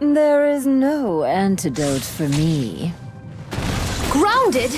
There is no antidote for me. Grounded?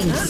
Killing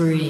Killing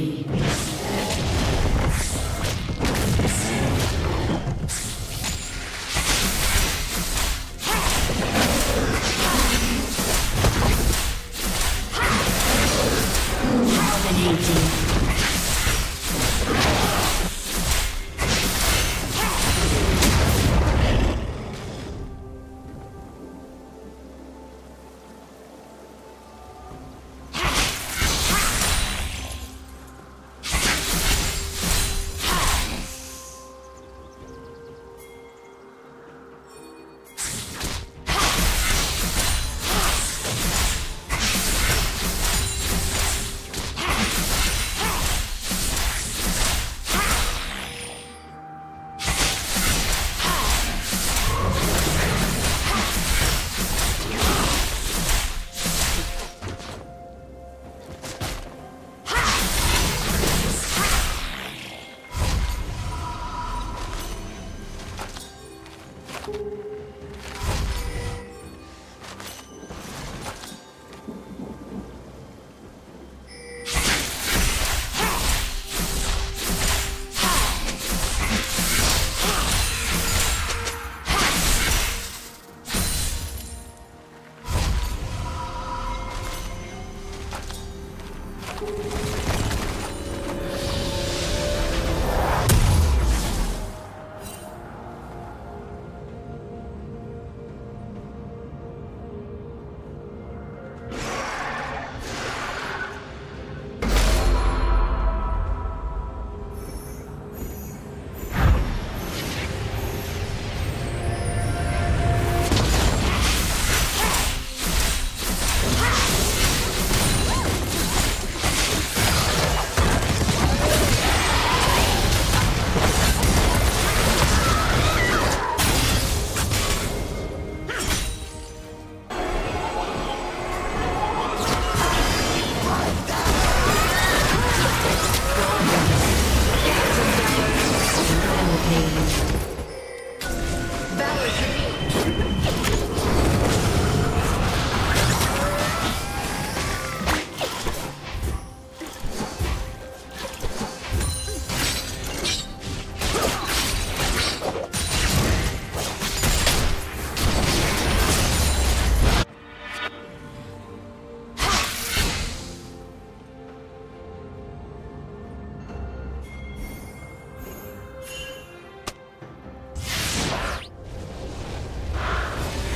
spree.